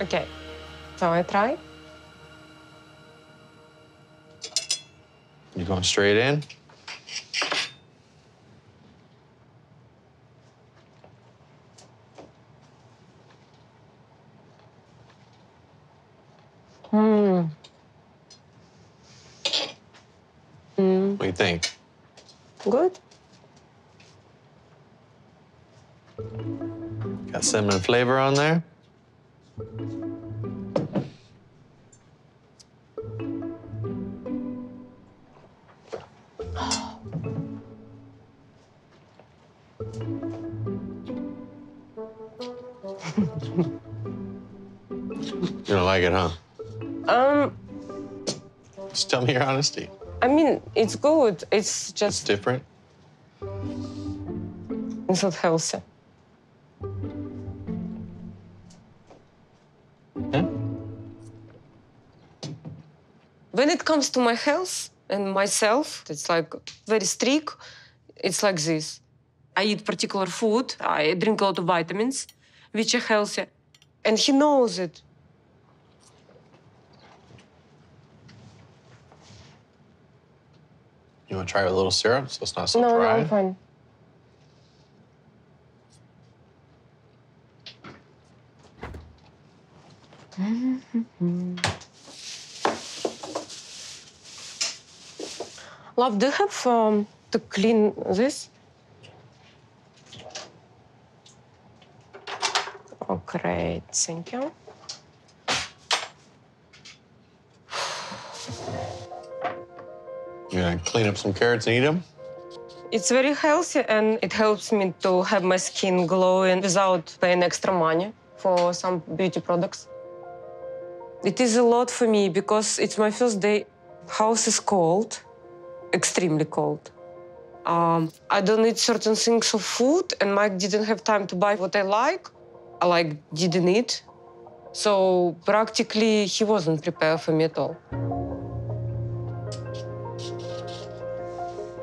Okay. So I try. You going straight in? Hmm. What do you think? Good. Got cinnamon flavor on there? You don't like it, huh? Um, Just tell me your honesty. I mean, it's good. It's It's just different. it's not healthy. Yeah? When it comes to my health and myself, it's like very strict. It's like this. I eat particular food. I drink a lot of vitamins, which are healthy, and he knows it. You want to try with a little syrup so it's not so no, no, dry? I'm fine. Love, do you have um, to clean this? Oh, great. Thank you. You gonna clean up some carrots and eat them? It's very healthy and it helps me to have my skin glowing without paying extra money for some beauty products. It is a lot for me because it's my first day. House is cold, extremely cold. Um, I don't eat certain things of food, and Mike didn't have time to buy what I like. I like didn't eat, so practically he wasn't prepared for me at all.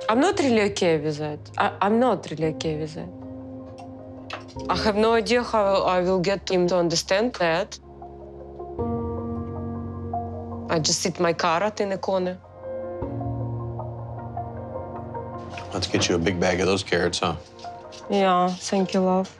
I'm not really okay with that. I, I'm not really okay with that. I have no idea how I will get him to understand that. I just eat my carrot in the corner. Let's get you a big bag of those carrots, huh? Yeah, thank you, love.